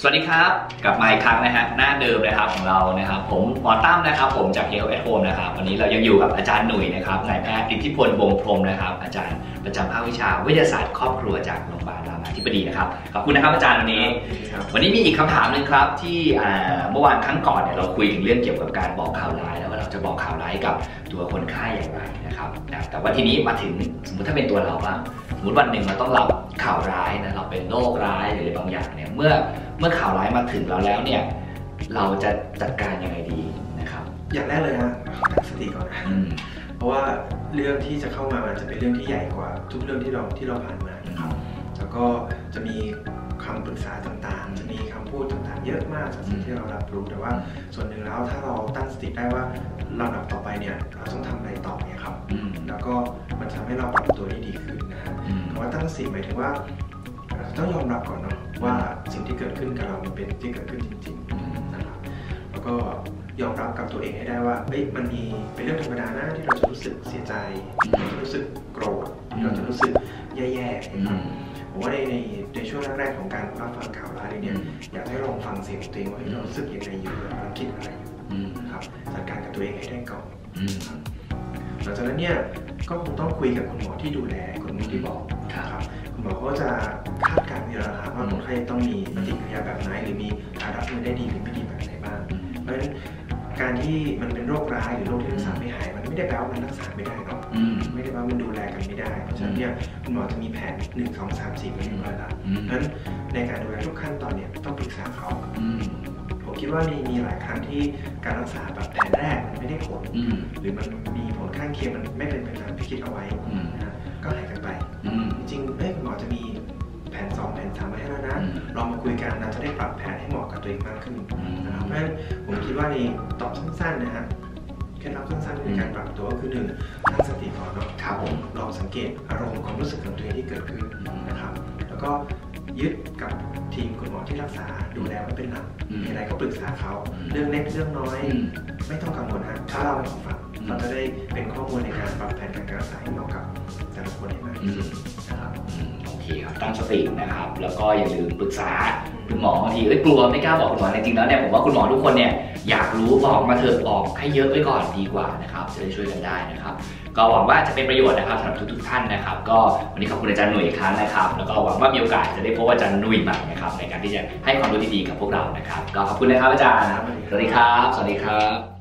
สวัสดีครับกลับมาอีกครั้งนะฮะหน้าเดิมนะครับของเรานะครับ ผมหมอตั้มนะครับ ผมจาก Health at Home นะครับวันนี้เรายังอยู่กับอาจารย์หนุ่ยนะครับนายแพทย์อิทธิพลวงศ์พรหมนะครับ อาจารย์ประจำภาควิชาวิทยาศาสตร์ครอบครัวจากโรงพยาบาลรามาธิบดีนะครับขอบคุณนะครับอาจารย์วันนี้ วันนี้มีอีกคำถามหนึ่งครับ ที่อ่าเมื่อวานครั้งก่อนเนี่ยเราคุยถึงเรื่องเกี่ยวกับการบอกข่าวร้ายแล้วว่าเราจะบอกข่าวร้ายกับตัวคนไข้อย่างไรนะครับนะแต่ว่าทีนี้มาถึงสมมติถ้าเป็นตัวเราบ้าง สมมติวันหนึ่งเราต้องรับข่าวร้ายนะเราเป็นโรคร้ายหรืออะไรบางอย่างเนี่ยเมื่อเมื่อข่าวร้ายมาถึงเราแล้วเนี่ยเราจะจัดการยังไงดีนะครับ อย่างแรกเลยนะตั้งสติก่อนนะอืมเพราะว่าเรื่องที่จะเข้ามามันจะเป็นเรื่องที่ใหญ่กว่าทุกเรื่องที่เราที่เราผ่านมานะครับ แล้วก็จะมีคำปรึกษาต่างๆ จะมีคำพูดต่างๆ เยอะมากจากสิ่งที่เรารับรู้แต่ว่า ส่วนหนึ่งแล้วถ้าเราตั้งสติได้ว่าลำดับต่อไปเนี่ยเราต้องทำอะไรต่อเนี่ยครับ อืม แล้วก็มันจะทำให้เราปรับตัวได้ดีขึ้น สติหมายถึงว่าเราต้องยอมรับก่อนเนาะว่าสิ่งที่เกิดขึ้นกับเรามันเป็นที่เกิดขึ้นจริงๆนะครับแล้วก็ยอมรับกับตัวเองให้ได้ว่าเฮ้ยมันมีเป็นเรื่องธรรมดานะที่เราจะรู้สึกเสียใจที่เราจะรู้สึกโกรธที่เราจะรู้สึกแย่ๆอืนะครับมผมว่าในในในช่วงแรกๆของการรับฟังข่าวร้ายเนี่ยอยากให้ลองฟังเสียงตัวเองว่าเฮ้ยเรารู้สึกยังไงอยู่เราคิดอะไรอยู่อืมนะครับจัดการกับตัวเองให้ได้ก่อนอืมหลังจากนั้นเนี่ย ก็คงต้องคุยกับคุณหมอที่ดูแลคนที่บอกครับนะครับคุณหมอเขาจะคาดการณ์อยู่แล้วนะครับว่าคนไข้ต้องมีปฏิกิริยาแบบไหนหรือมีการรับมือได้ดีหรือไม่ดีแบบไหนบ้างเพราะฉะนั้นการที่มันเป็นโรคร้ายหรือโรคที่รักษาไม่หาย มันไม่ได้แปลว่ามันรักษาไม่ได้หรอกอืมไม่ได้แปลว่ามันดูแลกันไม่ได้เพราะฉะนั้นเนี่ยคุณหมอจะมีแผน1 2 3 4ไปเรียบร้อยแล้วอืมเพราะฉะนั้นในการดูแลทุกขั้นตอนเนี่ยต้องปรึกษาเขาอืมผม คิดว่ามีมีหลายครั้งที่การรักษาแบบแผนแรกมันไม่ได้ผลอืม หรือมันมีผลข้างเคียงมันไม่เป็นไปตามที่คิดเอาไว้อืม นะฮะก็หายกันไป อืม จริงๆเอ้ยคุณหมอจะมีแผน 2 แผน3มาให้แล้วนะ อืมลองมาคุยกันเราจะได้ปรับแผนให้เหมาะกับตัวเองมากขึ้นอืมนะครับเพราะฉะนั้นผมคิดว่าในตอบสั้นๆนะฮะเคล็ดลับสั้นๆในการปรับตัวก็คือหนึ่งตั้งสติก่อนเนาะครับผมลองสังเกตอารมณ์ความรู้สึกของตัวเองที่เกิดขึ้นนะครับ แล้วก็ยึดกับทีมคุณหมอที่ รักษาดูแลไว้เป็นหลักอืมมีอะไรก็ปรึกษาเขาอืมเรื่องเล็กเรื่องน้อยอืมไม่ต้องกังวลฮะถ้าเราให้เขาฟังอืมเราจะได้เป็นข้อมูลในการปรับแผนการรักษาให้เหมาะกับแต่ละคนให้มากที่สุดนะครับอืมโอเคครับตั้งสตินะครับ แล้วก็อย่าลืมปรึกษา คุณหมอบางทีเอ้ยกลัวไม่กล้าบอกคุณหมอจริงๆแล้วเนี่ยผมว่าคุณหมอทุกคนเนี่ยอยากรู้บอกมาเถอะบอกให้เยอะไว้ก่อนดีกว่านะครับจะได้ช่วยกันได้นะครับ ก็หวังว่าจะเป็นประโยชน์นะครับสำหรับทุกๆท่านนะครับ ก็วันนี้ขอบคุณอาจารย์หนุ่ยอีกครั้งนะครับ แล้วก็หวังว่ามีโอกาสจะได้พบอาจารย์หนุ่ยใหม่นะครับในการที่จะให้ความรู้ดีๆกับพวกเรานะครับ ก็ขอบคุณนะครับอาจารย์สวัสดีครับ สวัสดีครับ